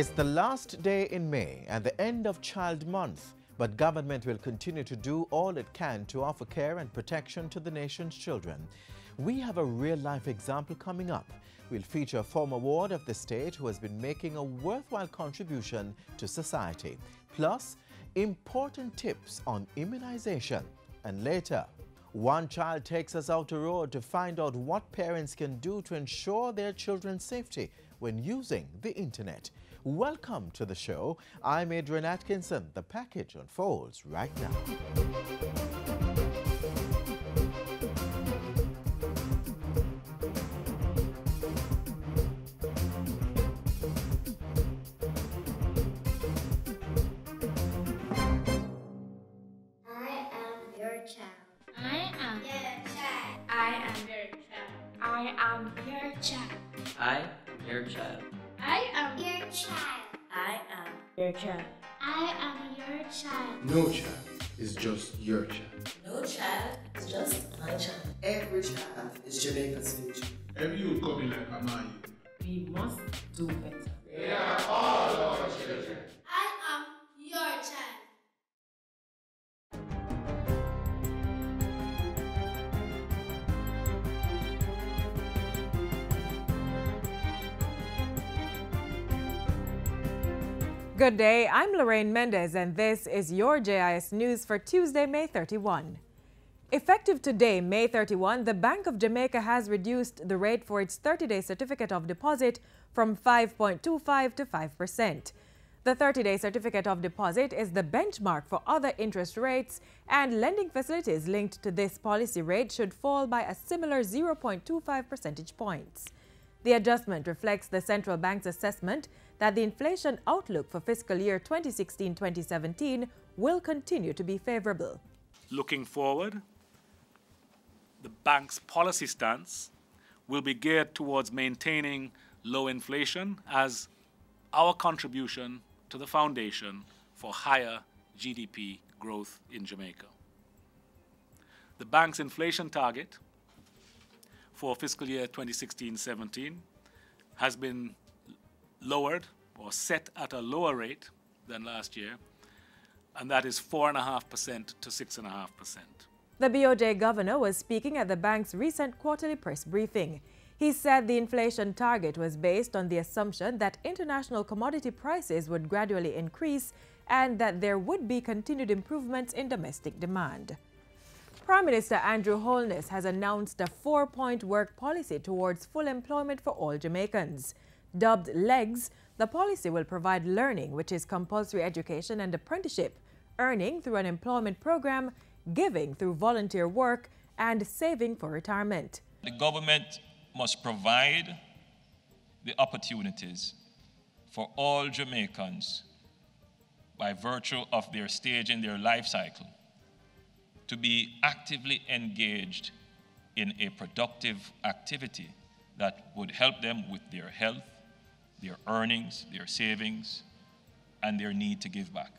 It's the last day in May and the end of Child Month, but government will continue to do all it can to offer care and protection to the nation's children. We have a real-life example coming up. We'll feature a former ward of the state who has been making a worthwhile contribution to society. Plus, important tips on immunization. And later, one child takes us out the road to find out what parents can do to ensure their children's safety when using the internet. Welcome to the show. I'm Adrian Atkinson. The package unfolds right now. I am your child. I am. Your child. I am your child. I am your child. I am your child. No child is just your child. No child is just my child. Every child is Jamaica's future. Every you coming like Amayu. We must do better. I am Good day, I'm Lorraine Mendez, and this is your JIS News for Tuesday, May 31. Effective today, May 31, the Bank of Jamaica has reduced the rate for its 30 day certificate of deposit from 5.25 to 5%. The 30 day certificate of deposit is the benchmark for other interest rates, and lending facilities linked to this policy rate should fall by a similar 0.25 percentage points. The adjustment reflects the central bank's assessment that the inflation outlook for fiscal year 2016-2017 will continue to be favorable. Looking forward, the bank's policy stance will be geared towards maintaining low inflation as our contribution to the foundation for higher GDP growth in Jamaica. The bank's inflation target for fiscal year 2016-17 has been lowered or set at a lower rate than last year, and that is 4.5% to 6.5%. The BOJ governor was speaking at the bank's recent quarterly press briefing. He said the inflation target was based on the assumption that international commodity prices would gradually increase and that there would be continued improvements in domestic demand. Prime Minister Andrew Holness has announced a four point work policy towards full employment for all Jamaicans. Dubbed LEGS, the policy will provide learning, which is compulsory education and apprenticeship, earning through an employment program, giving through volunteer work, and saving for retirement. The government must provide the opportunities for all Jamaicans by virtue of their stage in their life cycle to be actively engaged in a productive activity that would help them with their health, their earnings, their savings, and their need to give back.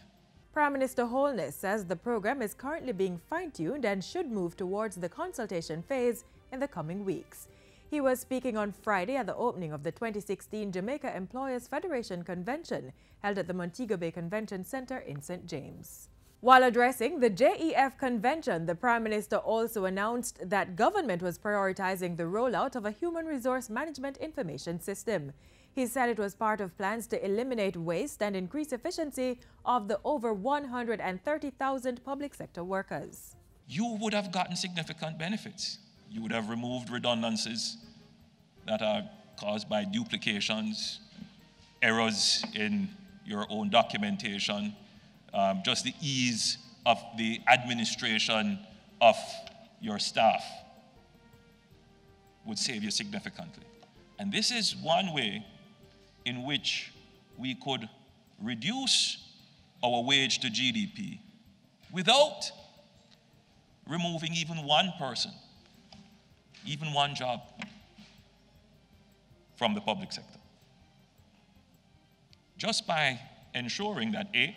Prime Minister Holness says the program is currently being fine tuned and should move towards the consultation phase in the coming weeks. He was speaking on Friday at the opening of the 2016 Jamaica Employers Federation Convention held at the Montego Bay Convention Center in St. James. While addressing the JEF convention, the Prime Minister also announced that government was prioritizing the rollout of a human resource management information system. He said it was part of plans to eliminate waste and increase efficiency of the over 130,000 public sector workers. You would have gotten significant benefits. You would have removed redundancies that are caused by duplications, errors in your own documentation, um, just the ease of the administration of your staff would save you significantly. And this is one way in which we could reduce our wage to GDP without removing even one person, even one job from the public sector. Just by ensuring that A,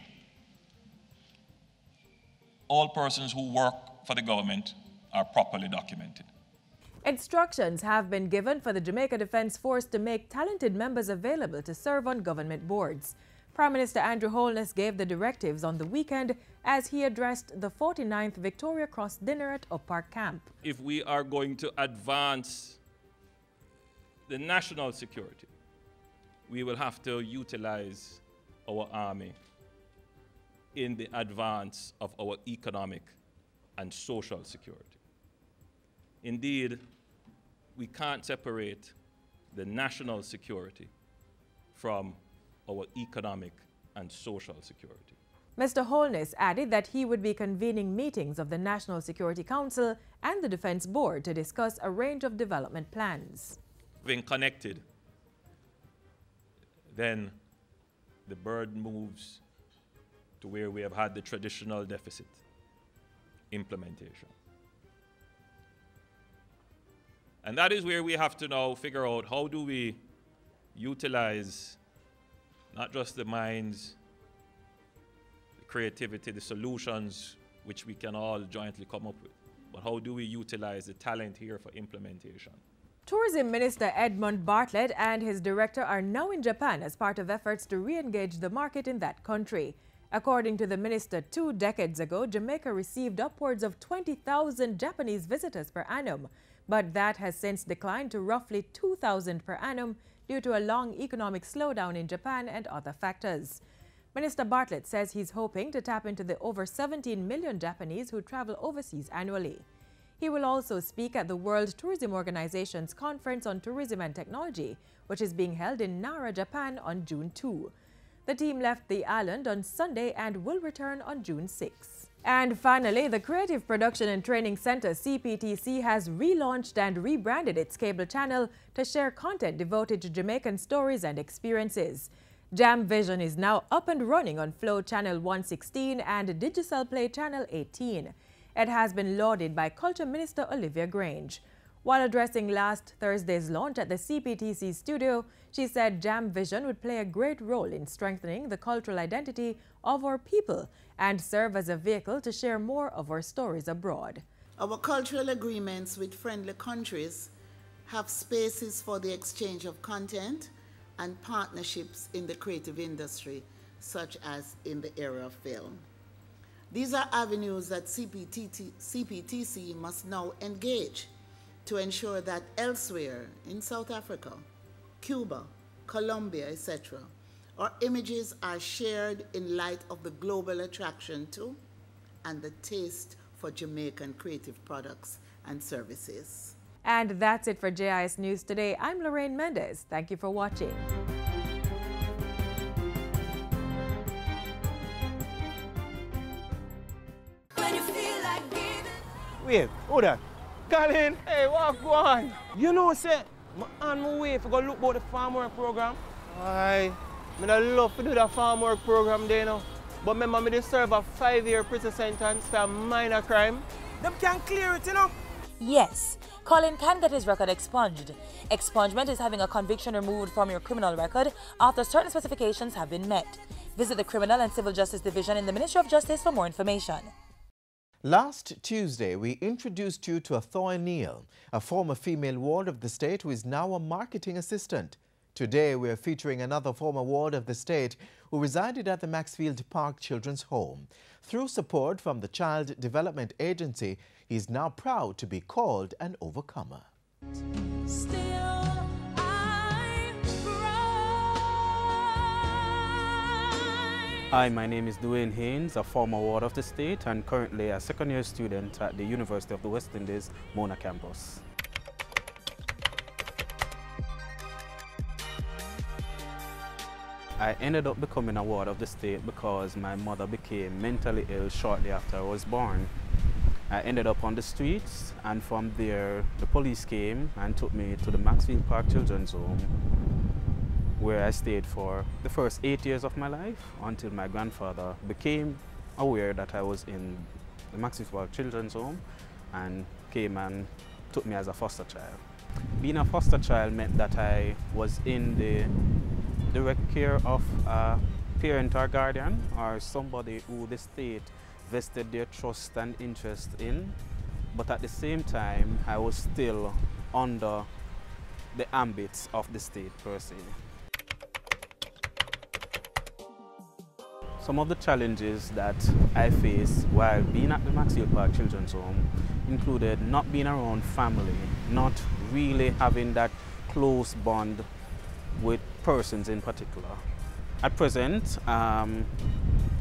all persons who work for the government are properly documented. Instructions have been given for the Jamaica Defence Force to make talented members available to serve on government boards. Prime Minister Andrew Holness gave the directives on the weekend as he addressed the 49th Victoria Cross dinner at Up Park Camp. If we are going to advance the national security, we will have to utilize our army in the advance of our economic and social security. Indeed, we can't separate the national security from our economic and social security. Mr. Holness added that he would be convening meetings of the National Security Council and the Defense Board to discuss a range of development plans. Being connected, then the bird moves to where we have had the traditional deficit implementation. And that is where we have to now figure out how do we utilize not just the minds, the creativity, the solutions which we can all jointly come up with, but how do we utilize the talent here for implementation? Tourism Minister Edmund Bartlett and his director are now in Japan as part of efforts to re-engage the market in that country. According to the minister, two decades ago, Jamaica received upwards of 20,000 Japanese visitors per annum, but that has since declined to roughly 2,000 per annum due to a long economic slowdown in Japan and other factors. Minister Bartlett says he's hoping to tap into the over 17 million Japanese who travel overseas annually. He will also speak at the World Tourism Organization's Conference on Tourism and Technology, which is being held in Nara, Japan on June 2. The team left the island on Sunday and will return on June 6. And finally, the Creative Production and Training Center, CPTC, has relaunched and rebranded its cable channel to share content devoted to Jamaican stories and experiences. Jam Vision is now up and running on Flow Channel 116 and Digicel Play Channel 18. It has been lauded by Culture Minister Olivia Grange. While addressing last Thursday's launch at the CPTC studio, she said Jam Vision would play a great role in strengthening the cultural identity of our people and serve as a vehicle to share more of our stories abroad. Our cultural agreements with friendly countries have spaces for the exchange of content and partnerships in the creative industry, such as in the area of film. These are avenues that CPTC must now engage to ensure that elsewhere in South Africa, Cuba, Colombia, etc., our images are shared in light of the global attraction to and the taste for Jamaican creative products and services. And that's it for JIS News today. I'm Lorraine Mendez. Thank you for watching. Wait, hold on. Colin, hey, what going? You know, say, I'm on my way to go look about the farm work program. Aye, I love to do the farm work program there, you know. But remember, me serve a five-year prison sentence for a minor crime. Them can clear it, you know. Yes, Colin can get his record expunged. Expungement is having a conviction removed from your criminal record after certain specifications have been met. Visit the Criminal and Civil Justice Division in the Ministry of Justice for more information. Last Tuesday, we introduced you to Athoy Neal, a former female ward of the state who is now a marketing assistant. Today, we are featuring another former ward of the state who resided at the Maxfield Park Children's Home. Through support from the Child Development Agency, he is now proud to be called an overcomer. Hi, my name is Dwayne Haynes, a former ward of the state and currently a second year student at the University of the West Indies, Mona campus. I ended up becoming a ward of the state because my mother became mentally ill shortly after I was born. I ended up on the streets and from there the police came and took me to the Maxfield Park Children's Home where I stayed for the first eight years of my life until my grandfather became aware that I was in the Park Children's Home and came and took me as a foster child. Being a foster child meant that I was in the direct care of a parent or guardian or somebody who the state vested their trust and interest in. But at the same time, I was still under the ambits of the state per se. Some of the challenges that I faced while being at the Maxfield Park Children's Home included not being around family, not really having that close bond with persons in particular. At present, um,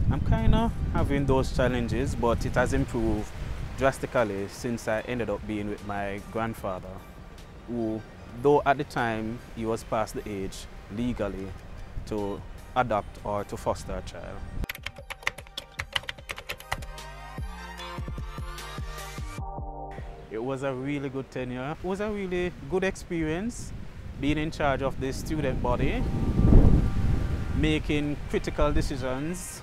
I'm kind of having those challenges, but it has improved drastically since I ended up being with my grandfather, who, though at the time he was past the age legally to adopt or to foster a child. It was a really good tenure. It was a really good experience being in charge of the student body, making critical decisions,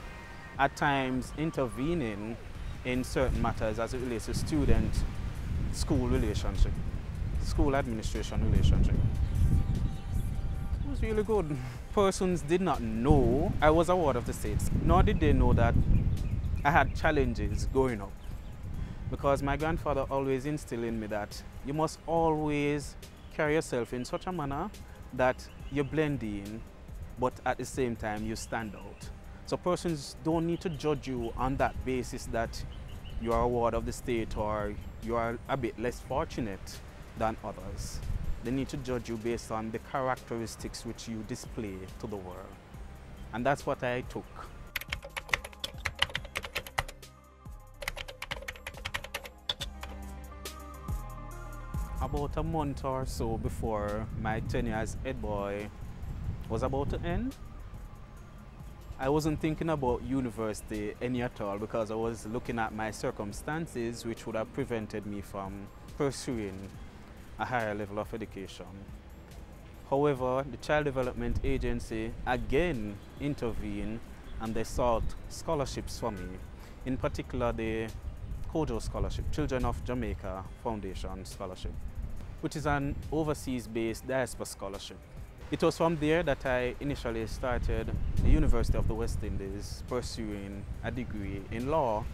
at times intervening in certain matters as it relates to student school relationship, school administration relationship. It was really good. Persons did not know I was a ward of the states, nor did they know that I had challenges growing up. Because my grandfather always instilled in me that you must always carry yourself in such a manner that you blend in, but at the same time you stand out. So persons don't need to judge you on that basis that you are a ward of the state or you are a bit less fortunate than others. They need to judge you based on the characteristics which you display to the world. And that's what I took. About a month or so before my tenure as head boy was about to end, I wasn't thinking about university any at all because I was looking at my circumstances which would have prevented me from pursuing a higher level of education. However, the Child Development Agency again intervened and they sought scholarships for me, in particular the COJO Scholarship, Children of Jamaica Foundation Scholarship, which is an overseas-based diaspora scholarship. It was from there that I initially started the University of the West Indies pursuing a degree in law.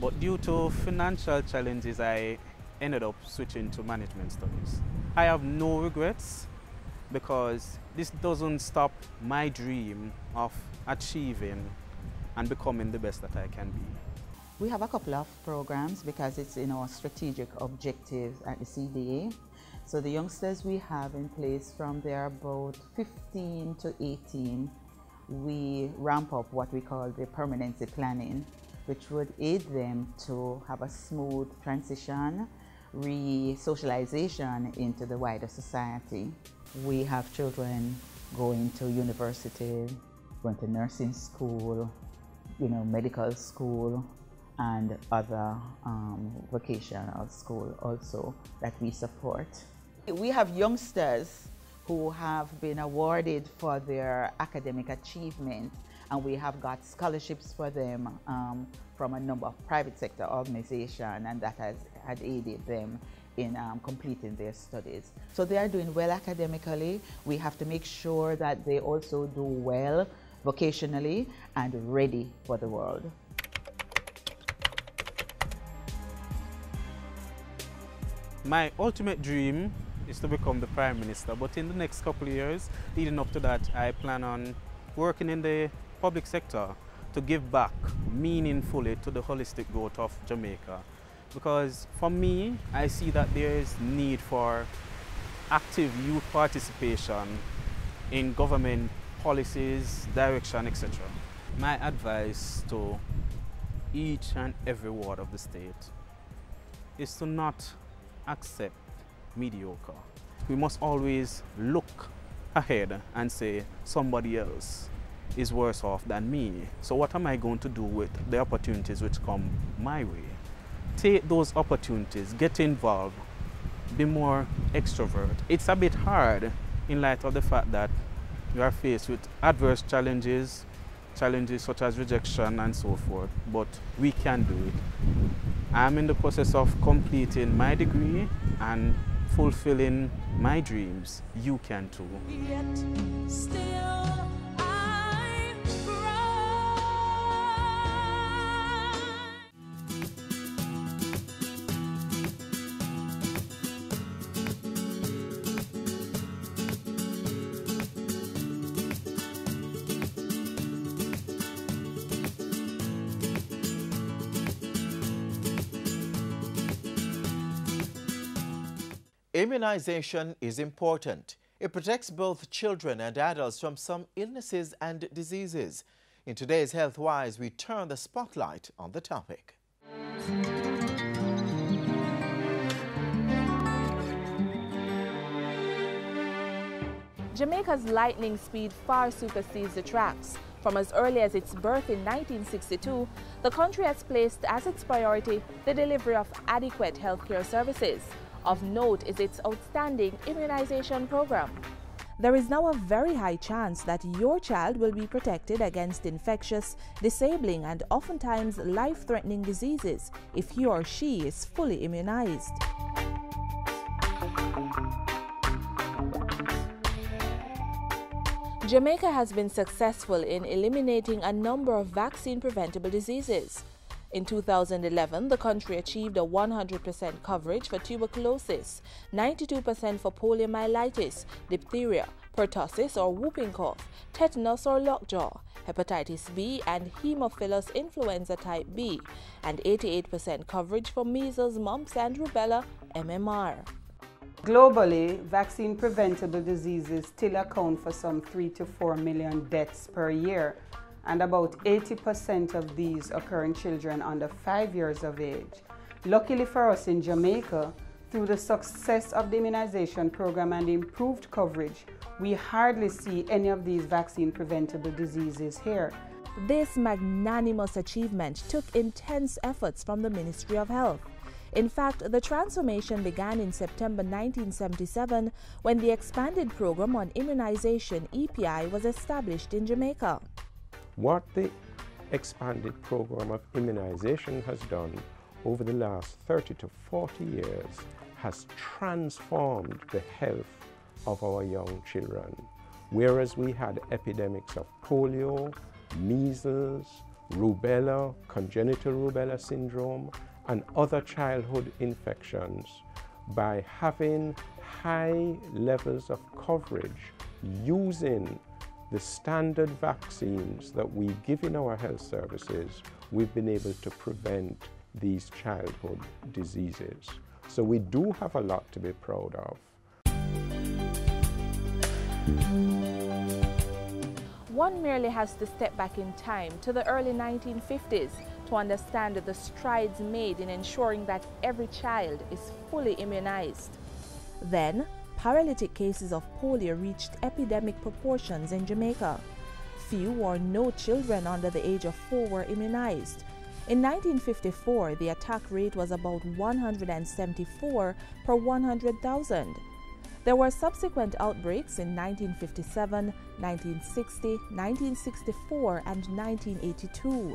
But due to financial challenges, I ended up switching to management studies. I have no regrets because this doesn't stop my dream of achieving and becoming the best that I can be. We have a couple of programs because it's in our strategic objectives at the CDA. So the youngsters we have in place from they're about 15 to 18, we ramp up what we call the permanency planning, which would aid them to have a smooth transition, re-socialization into the wider society. We have children going to university, going to nursing school, you know, medical school, and other um, vocational school also that we support. We have youngsters who have been awarded for their academic achievement and we have got scholarships for them um, from a number of private sector organizations and that has had aided them in um, completing their studies. So they are doing well academically. We have to make sure that they also do well vocationally and ready for the world. My ultimate dream is to become the Prime Minister, but in the next couple of years, leading up to that, I plan on working in the public sector to give back meaningfully to the holistic growth of Jamaica. Because for me, I see that there is need for active youth participation in government policies, direction, etc. My advice to each and every ward of the state is to not accept mediocre. We must always look ahead and say somebody else is worse off than me. So what am I going to do with the opportunities which come my way? Take those opportunities, get involved, be more extrovert. It's a bit hard in light of the fact that you are faced with adverse challenges, challenges such as rejection and so forth, but we can do it. I'm in the process of completing my degree and fulfilling my dreams. You can too. Immunization is important. It protects both children and adults from some illnesses and diseases. In today's Health Wise, we turn the spotlight on the topic. Jamaica's lightning speed far supersedes the tracks. From as early as its birth in 1962, the country has placed as its priority the delivery of adequate healthcare services. Of note is its outstanding immunization program. There is now a very high chance that your child will be protected against infectious, disabling, and oftentimes life threatening diseases if he or she is fully immunized. Jamaica has been successful in eliminating a number of vaccine preventable diseases. In 2011, the country achieved a 100% coverage for tuberculosis, 92% for poliomyelitis, diphtheria, pertussis or whooping cough, tetanus or lockjaw, hepatitis B and Haemophilus influenza type B, and 88% coverage for measles, mumps, and rubella MMR. Globally, vaccine preventable diseases still account for some 3 to 4 million deaths per year, and about 80% of these occur in children under 5 years of age. Luckily for us in Jamaica, through the success of the immunization program and improved coverage, we hardly see any of these vaccine preventable diseases here. This magnanimous achievement took intense efforts from the Ministry of Health. In fact, the transformation began in September 1977 when the expanded program on immunization EPI was established in Jamaica. What the expanded program of immunization has done over the last 30 to 40 years has transformed the health of our young children. Whereas we had epidemics of polio, measles, rubella, congenital rubella syndrome, and other childhood infections by having high levels of coverage using the standard vaccines that we give in our health services, we've been able to prevent these childhood diseases. So we do have a lot to be proud of. One merely has to step back in time to the early 1950s to understand the strides made in ensuring that every child is fully immunized. Then, paralytic cases of polio reached epidemic proportions in Jamaica. Few or no children under the age of four were immunized. In 1954, the attack rate was about 174 per 100,000. There were subsequent outbreaks in 1957, 1960, 1964, and 1982.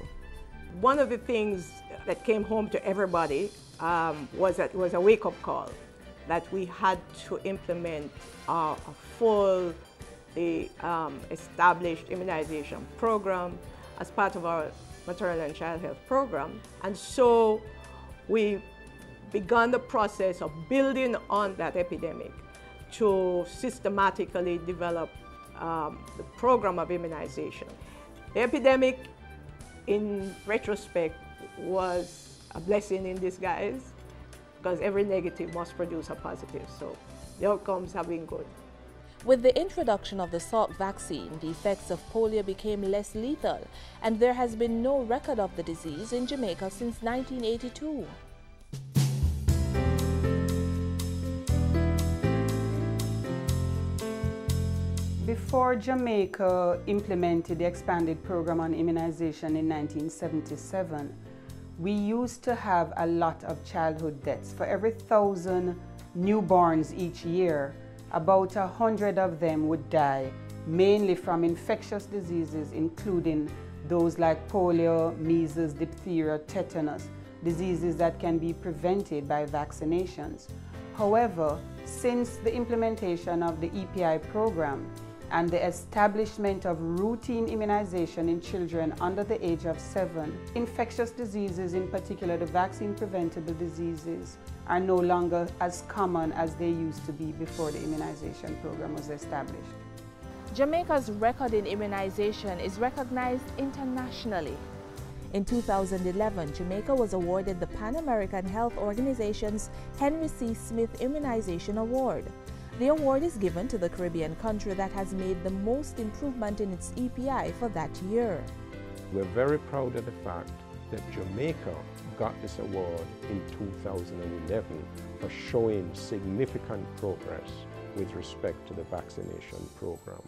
One of the things that came home to everybody um, was that was a wake-up call that we had to implement a full the, um, established immunization program as part of our maternal and child health program. And so we began the process of building on that epidemic to systematically develop um, the program of immunization. The epidemic, in retrospect, was a blessing in disguise because every negative must produce a positive. So the outcomes have been good. With the introduction of the Salk vaccine, the effects of polio became less lethal, and there has been no record of the disease in Jamaica since 1982. Before Jamaica implemented the expanded program on immunization in 1977, we used to have a lot of childhood deaths. For every thousand newborns each year, about a hundred of them would die, mainly from infectious diseases, including those like polio, measles, diphtheria, tetanus, diseases that can be prevented by vaccinations. However, since the implementation of the EPI program, and the establishment of routine immunization in children under the age of seven. Infectious diseases, in particular the vaccine preventable diseases, are no longer as common as they used to be before the immunization program was established. Jamaica's record in immunization is recognized internationally. In 2011, Jamaica was awarded the Pan American Health Organization's Henry C. Smith Immunization Award. The award is given to the Caribbean country that has made the most improvement in its EPI for that year. We're very proud of the fact that Jamaica got this award in 2011 for showing significant progress with respect to the vaccination program.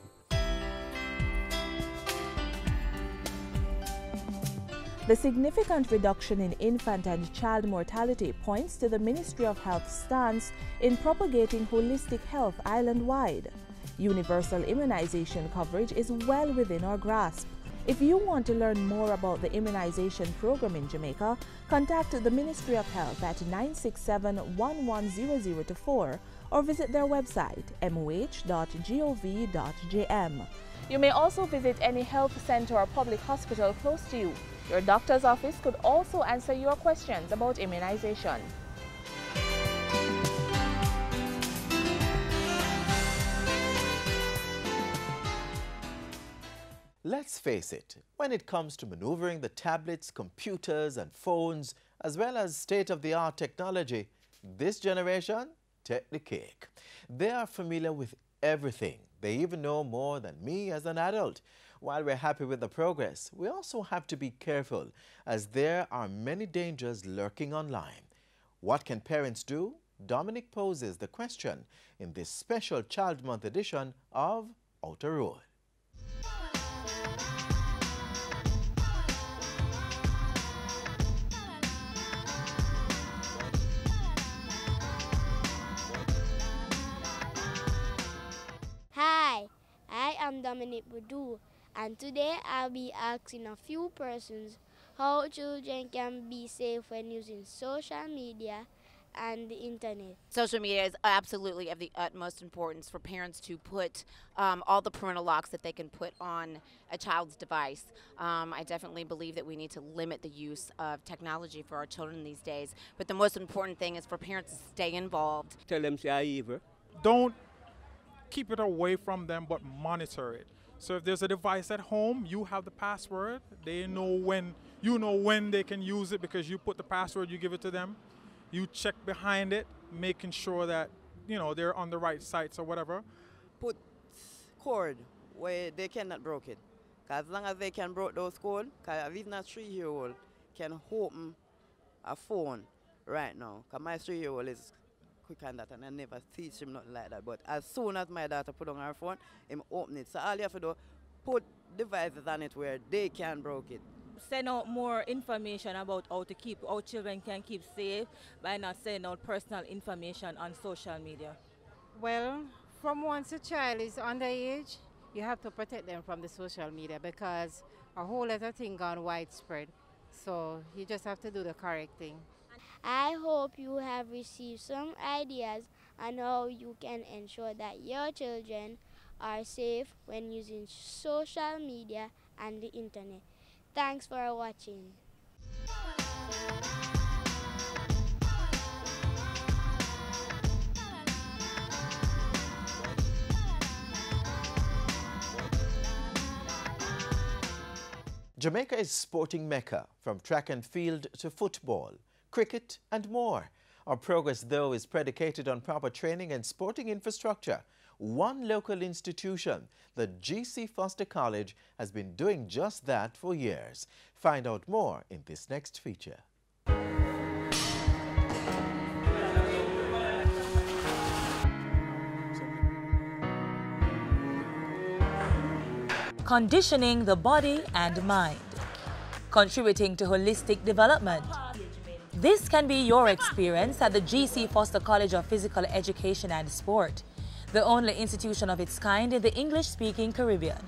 The significant reduction in infant and child mortality points to the Ministry of Health's stance in propagating holistic health island-wide. Universal immunization coverage is well within our grasp. If you want to learn more about the immunization program in Jamaica, contact the Ministry of Health at 967-110024 or visit their website moh.gov.jm. You may also visit any health center or public hospital close to you. Your doctor's office could also answer your questions about immunization. Let's face it, when it comes to maneuvering the tablets, computers and phones, as well as state-of-the-art technology, this generation take the cake. They are familiar with everything. They even know more than me as an adult. While we're happy with the progress, we also have to be careful as there are many dangers lurking online. What can parents do? Dominic poses the question in this special Child Month edition of Outer Road. Hi, I am Dominic Boudou and today I'll be asking a few persons how children can be safe when using social media and the internet. Social media is absolutely of the utmost importance for parents to put um, all the parental locks that they can put on a child's device. Um, I definitely believe that we need to limit the use of technology for our children these days. But the most important thing is for parents to stay involved. Tell them say evil. Don't keep it away from them, but monitor it. So if there's a device at home, you have the password. They know when you know when they can use it because you put the password, you give it to them. You check behind it, making sure that you know they're on the right sites or whatever. Put cord where they cannot break it. As long as they can break those cord, cause even a three-year-old can open a phone right now. Cause my three-year-old is quick on that and I never teach him nothing like that. But as soon as my daughter put on her phone, him open it. So all you have to do, put devices on it where they can break it. Send out more information about how to keep how children can keep safe by not sending out personal information on social media. Well, from once a child is underage, you have to protect them from the social media because a whole lot of things gone widespread. So you just have to do the correct thing. I hope you have received some ideas on how you can ensure that your children are safe when using social media and the internet. Thanks for watching. Jamaica is sporting mecca from track and field to football, cricket and more. Our progress, though, is predicated on proper training and sporting infrastructure. One local institution, the GC Foster College, has been doing just that for years. Find out more in this next feature. Conditioning the body and mind. Contributing to holistic development. This can be your experience at the GC Foster College of Physical Education and Sport, the only institution of its kind in the English-speaking Caribbean.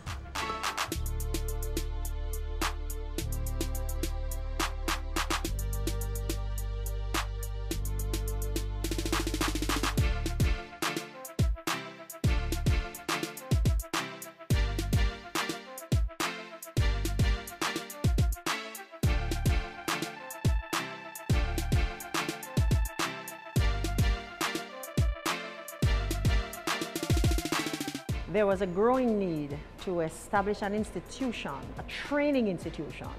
There was a growing need to establish an institution, a training institution,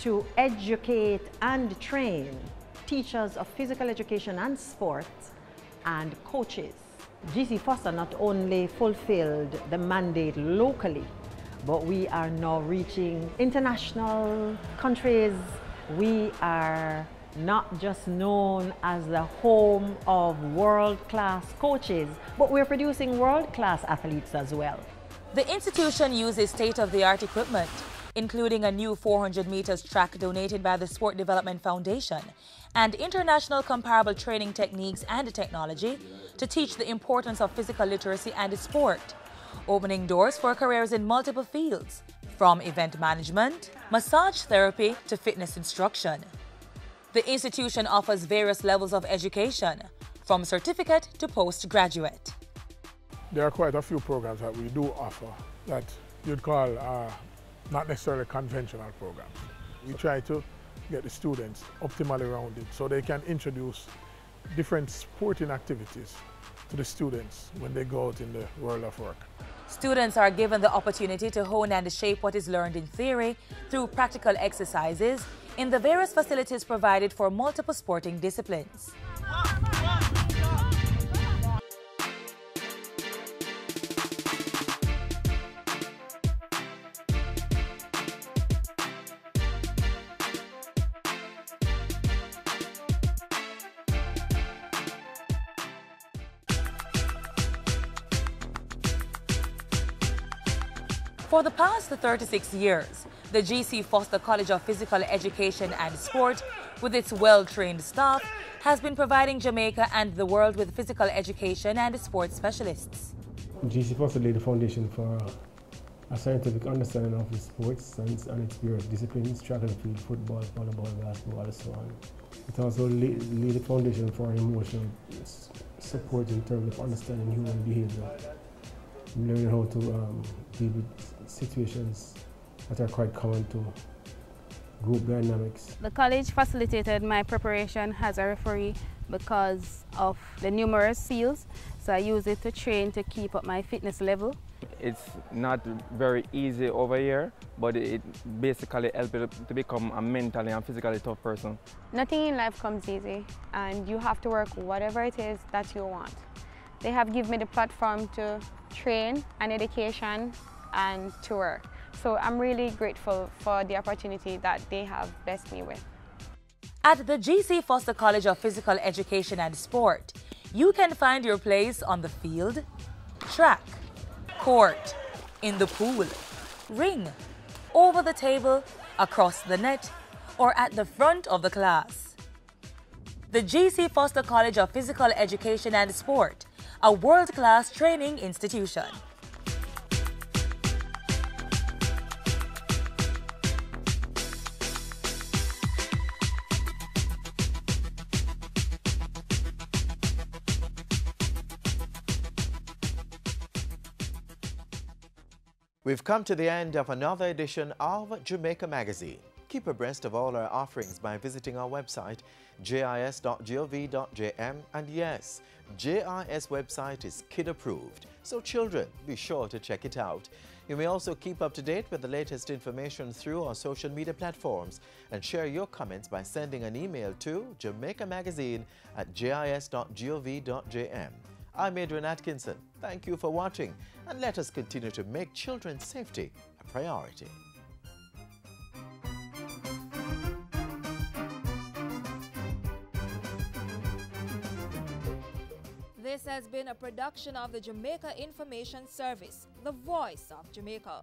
to educate and train teachers of physical education and sports and coaches. GC Foster not only fulfilled the mandate locally, but we are now reaching international countries. We are not just known as the home of world-class coaches, but we're producing world-class athletes as well. The institution uses state-of-the-art equipment, including a new 400 meters track donated by the Sport Development Foundation and international comparable training techniques and technology to teach the importance of physical literacy and sport, opening doors for careers in multiple fields, from event management, massage therapy to fitness instruction. The institution offers various levels of education, from certificate to postgraduate. There are quite a few programs that we do offer that you'd call uh, not necessarily conventional programs. We try to get the students optimally rounded so they can introduce different sporting activities to the students when they go out in the world of work. Students are given the opportunity to hone and shape what is learned in theory through practical exercises in the various facilities provided for multiple sporting disciplines. For the past 36 years, the GC Foster College of Physical Education and Sport, with its well-trained staff, has been providing Jamaica and the world with physical education and sport specialists. GC Foster laid the foundation for a scientific understanding of the sports science and its various disciplines, track and field, football, volleyball, basketball, and so on. It also laid, laid the foundation for emotional support in terms of understanding human behavior, learning how to um, deal with situations that are quite common to group dynamics. The college facilitated my preparation as a referee because of the numerous fields, so I use it to train to keep up my fitness level. It's not very easy over here, but it basically helps you to become a mentally and physically tough person. Nothing in life comes easy, and you have to work whatever it is that you want. They have given me the platform to train and education and tour. So I'm really grateful for the opportunity that they have blessed me with. At the GC Foster College of Physical Education and Sport, you can find your place on the field, track, court, in the pool, ring, over the table, across the net, or at the front of the class. The GC Foster College of Physical Education and Sport, a world-class training institution. We've come to the end of another edition of Jamaica Magazine. Keep abreast of all our offerings by visiting our website, jis.gov.jm. And yes, JIS website is kid approved, so children, be sure to check it out. You may also keep up to date with the latest information through our social media platforms and share your comments by sending an email to jamaicamagazine at jis.gov.jm. I'm Adrian Atkinson. Thank you for watching and let us continue to make children's safety a priority. This has been a production of the Jamaica Information Service, the voice of Jamaica.